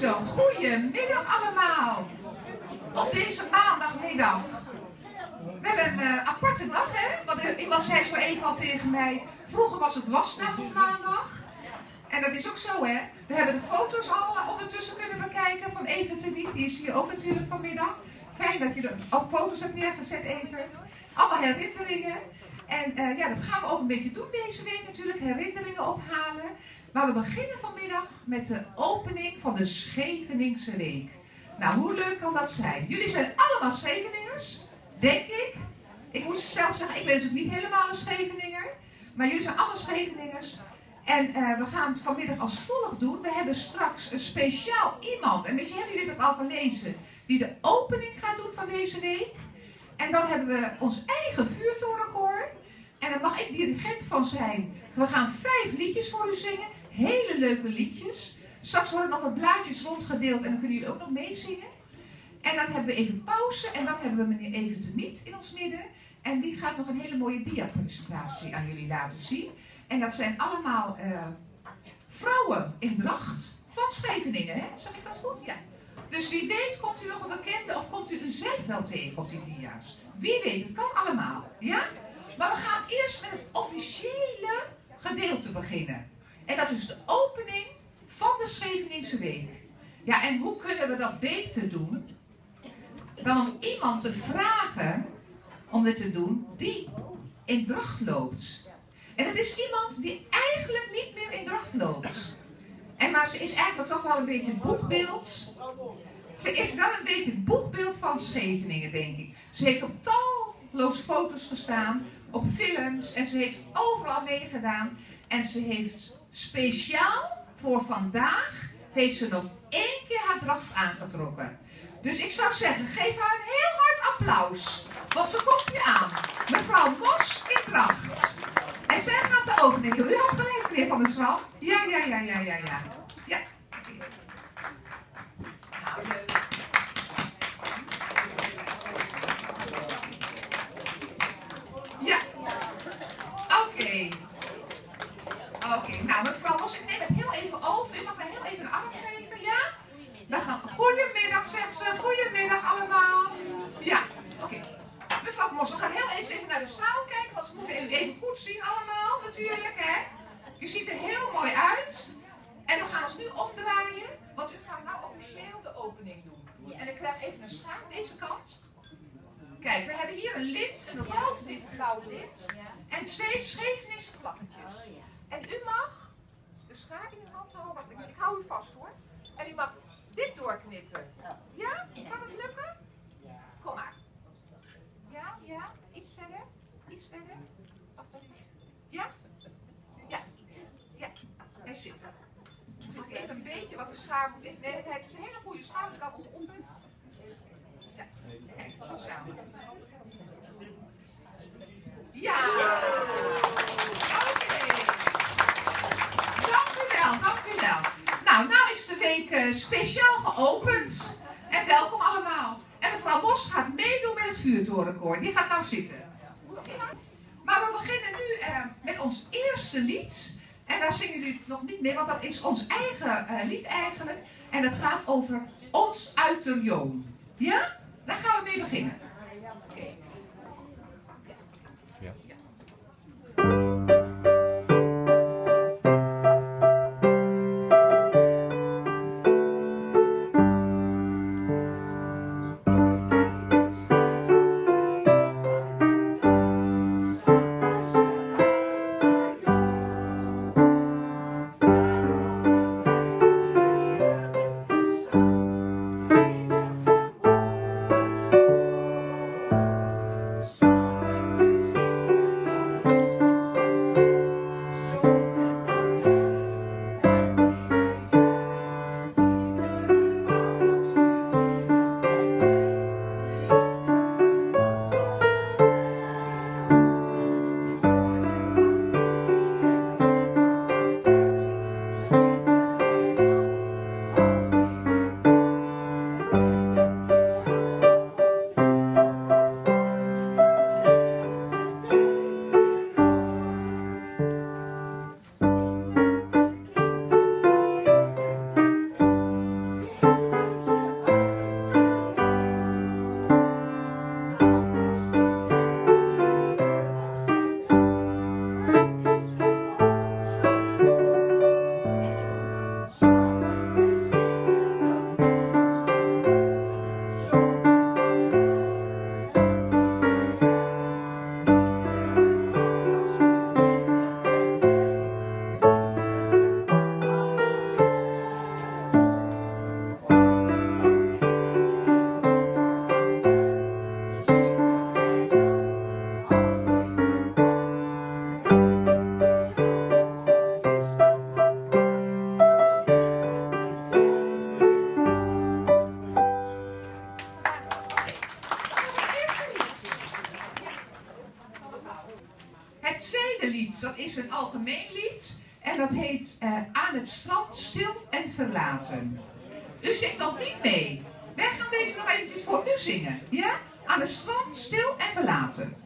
Zo, goedemiddag allemaal. Op deze maandagmiddag. Wel een uh, aparte dag, hè? Want uh, iemand zei zo even al tegen mij, vroeger was het wasdag op maandag. En dat is ook zo, hè? We hebben de foto's al ondertussen kunnen bekijken van Evert en Niet. Die is hier ook natuurlijk vanmiddag. Fijn dat je ook foto's hebt neergezet, Evert. Allemaal herinneringen. En ja, dat gaan we ook een beetje doen deze week natuurlijk. Herinneringen ophalen. Maar we beginnen vanmiddag met de opening van de Scheveningse Week. Nou, hoe leuk kan dat zijn? Jullie zijn allemaal Scheveningers, denk ik. Ik moet zelf zeggen, ik ben natuurlijk niet helemaal een Scheveninger. Maar jullie zijn allemaal Scheveningers. En uh, we gaan het vanmiddag als volgt doen. We hebben straks een speciaal iemand. En je, hebben jullie dat al gelezen? Die de opening gaat doen van deze week. En dan hebben we ons eigen vuurtorenkoor. En daar mag ik dirigent van zijn. We gaan vijf liedjes voor u zingen. Hele leuke liedjes. Straks worden nog wat blaadjes rondgedeeld en dan kunnen jullie ook nog meezingen. En dan hebben we even pauze en dan hebben we meneer Evert niet in ons midden. En die gaat nog een hele mooie diapresentatie aan jullie laten zien. En dat zijn allemaal uh, vrouwen in dracht van Scheveningen, hè? Zeg ik dat goed? Ja. Dus wie weet komt u nog een bekende of komt u u zelf wel tegen op die dia's? Wie weet, het kan allemaal. Ja? Maar we gaan eerst met het officiële gedeelte beginnen. En dat is de opening van de Scheveningse Week. Ja, en hoe kunnen we dat beter doen dan om iemand te vragen om dit te doen die in dracht loopt. En het is iemand die eigenlijk niet meer in dracht loopt. En maar ze is eigenlijk toch wel een beetje het boegbeeld. Ze is wel een beetje het boegbeeld van Scheveningen, denk ik. Ze heeft op talloze foto's gestaan, op films en ze heeft overal meegedaan. En ze heeft speciaal voor vandaag, heeft ze nog één keer haar dracht aangetrokken. Dus ik zou zeggen, geef haar een heel hard applaus. Want ze komt hier aan. Mevrouw Mos in dracht. En zij gaat de opening doen. U had gelijk, meneer Van der Zwal. Ja, ja, ja, ja, ja, ja. Ja. Nou, leuk. Ja. Oké. Oké, nou mevrouw Mos, ik neem het heel even over. U mag mij heel even een arm geven, ja? Dan gaan we. Goedemiddag, zegt ze. Goedemiddag allemaal. Ja, oké. Mevrouw Mos, we gaan heel even naar de zaal kijken, want ze moeten u even goed zien allemaal, natuurlijk, hè? U ziet er heel mooi uit. En we gaan ons nu omdraaien, want u gaat nou officieel de opening doen. En ik krijg even een schaam, deze kant. Kijk, we hebben hier een lint, een rood, wit, blauw lint. En twee Scheveningse vlaggetjes. En u mag de schaar in uw hand houden. Ik, ik hou u vast hoor. En u mag dit doorknippen. Ja? Kan het lukken? Kom maar. Ja, ja. Iets verder. Iets verder. Ja? Ja. Ja. Hij zit er. Ik even een beetje, wat de schaar moet. Het is een hele goede schaar, ik kan op onder. Ja. Kijk, goed samen. Ja! Oké. Dank u wel, dank u wel. Nou, nou is de week uh, speciaal geopend. En welkom allemaal. En mevrouw Bos gaat meedoen met het vuurtorenkoor. Die gaat nou zitten. Maar we beginnen nu uh, met ons eerste lied. En daar zingen jullie nog niet mee, want dat is ons eigen uh, lied eigenlijk. En dat gaat over ons uiterjoon. Ja? Daar gaan we mee beginnen. lied. Dat is een algemeen lied. En dat heet eh, Aan het strand stil en verlaten. Dus zingt dat niet mee. Wij gaan deze nog eventjes voor u zingen. Ja? Aan het strand stil en verlaten.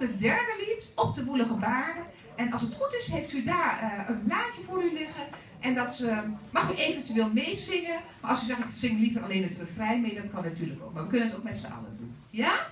Het derde lied, Op de woelige baarden. En als het goed is, heeft u daar uh, een blaadje voor u liggen. En dat uh, mag u eventueel meezingen. Maar als u zegt, ik zing liever alleen het refrein mee, dat kan natuurlijk ook. Maar we kunnen het ook met z'n allen doen. Ja?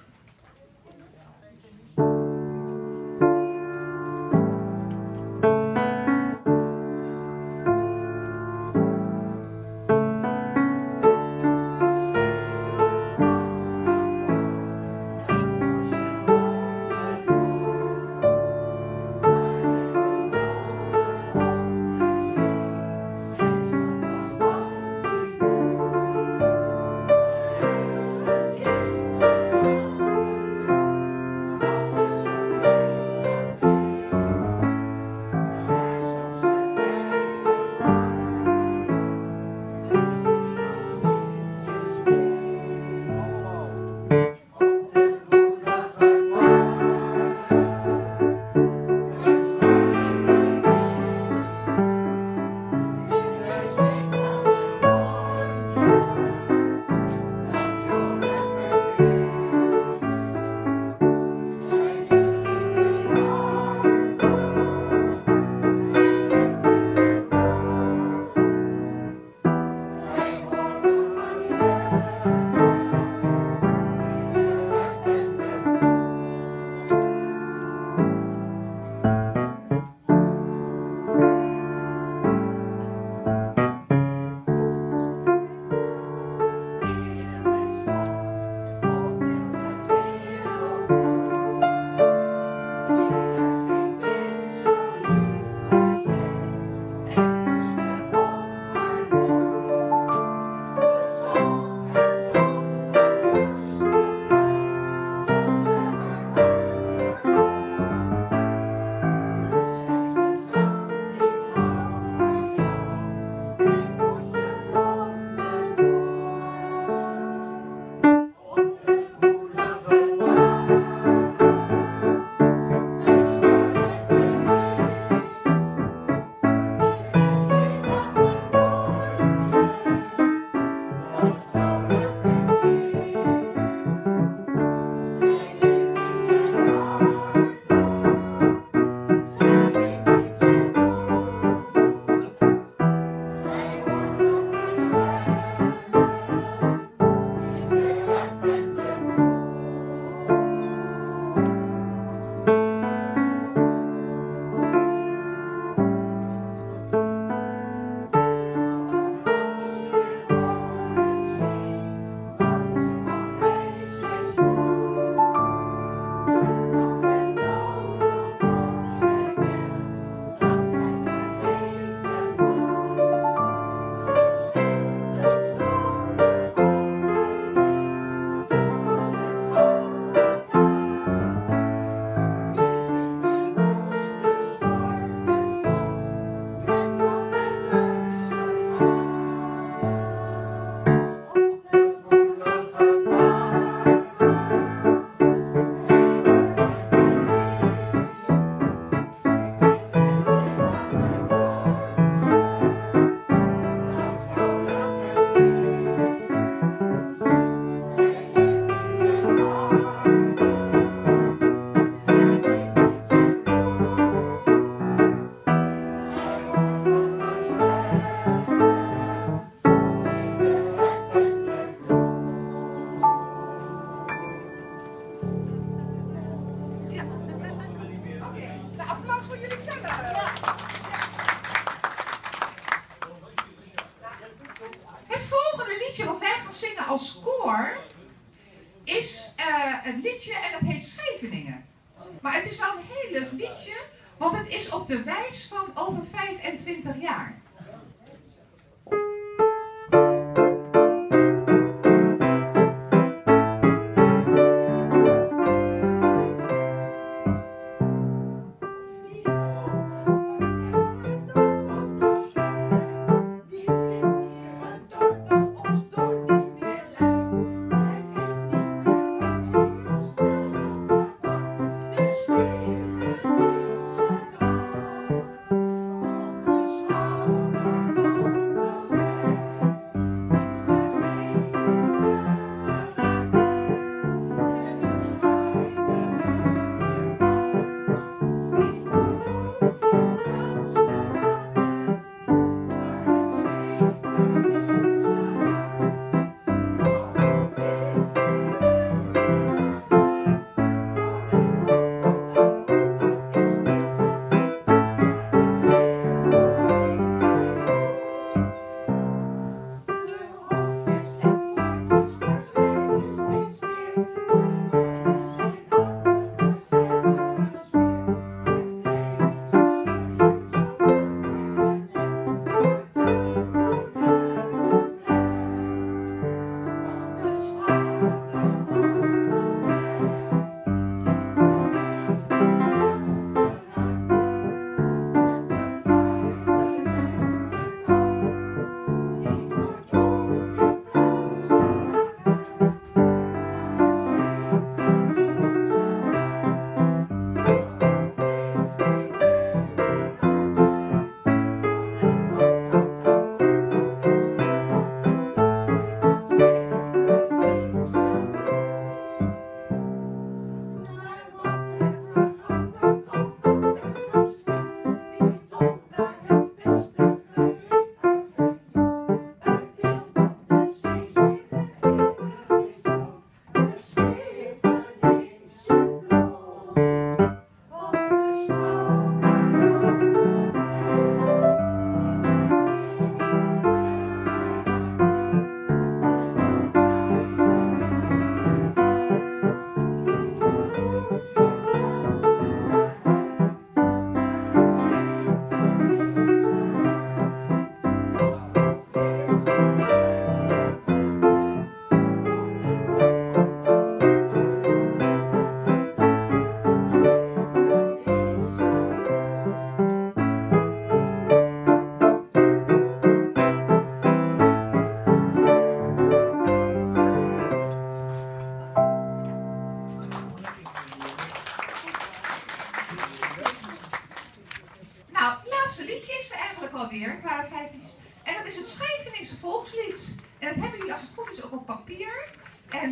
are.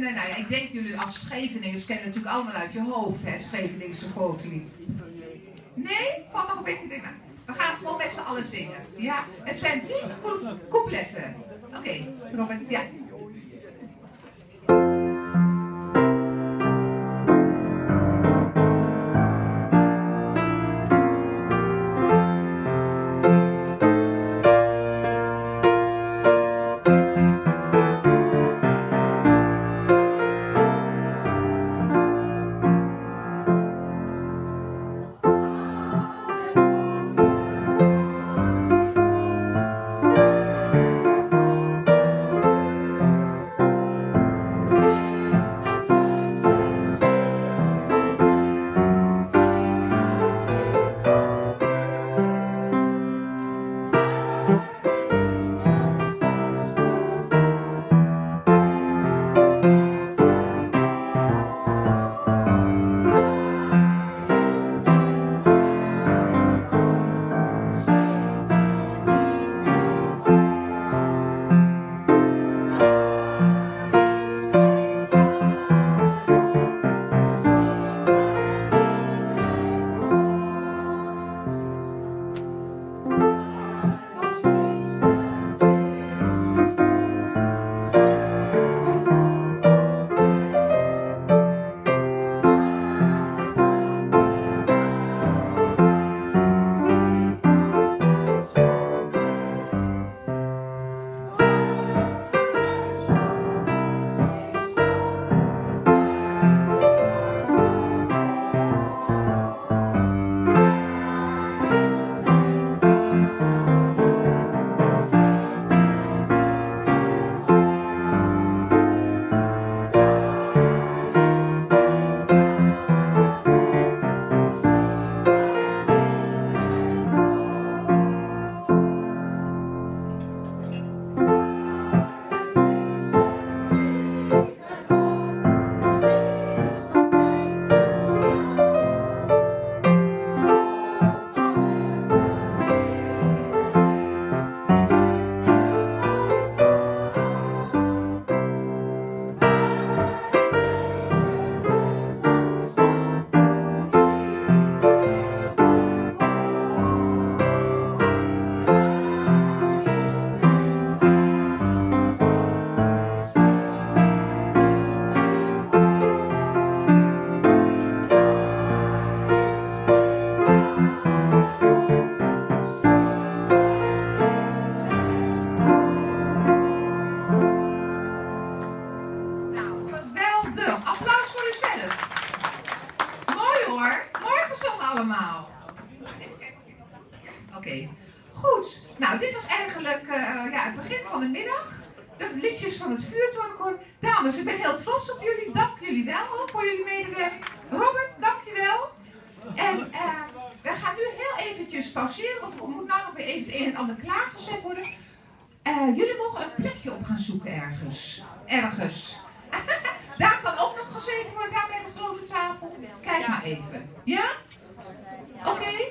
25 jaar. Scheveningen kennen natuurlijk allemaal uit je hoofd, hè, Scheveningse volkslied. Nee? Valt nog een beetje dingen. We gaan het gewoon met z'n allen zingen. Ja, het zijn drie coupletten. Oké, okay, Robert, ja. Geweldig. Applaus voor uzelf. Mooi hoor. Mooi gezongen allemaal. Oké. Goed. Nou, dit was eigenlijk uh, ja, het begin van de middag. De liedjes van het vuurtorenkoor. Dames, ik ben heel trots op jullie. Dank jullie wel ook voor jullie medewerking. Robert, dank je wel. En uh, we gaan nu heel eventjes pauzeren, want er moet nou nog weer even het een en ander klaargezet worden. Uh, jullie mogen een plekje op gaan zoeken ergens. Ergens. gezeten, maar daar bij de grote tafel. Kijk maar even. Ja? Oké?